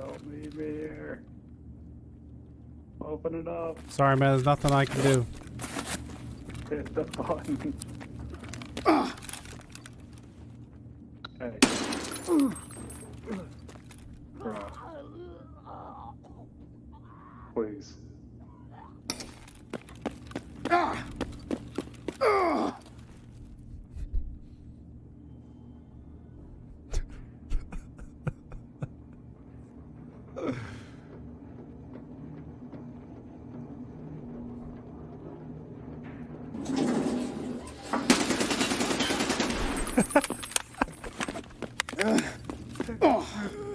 Don't leave me here. Open it up. Sorry, man. There's nothing I can do. Hit the button. Hey. Bro. Please. Ugh.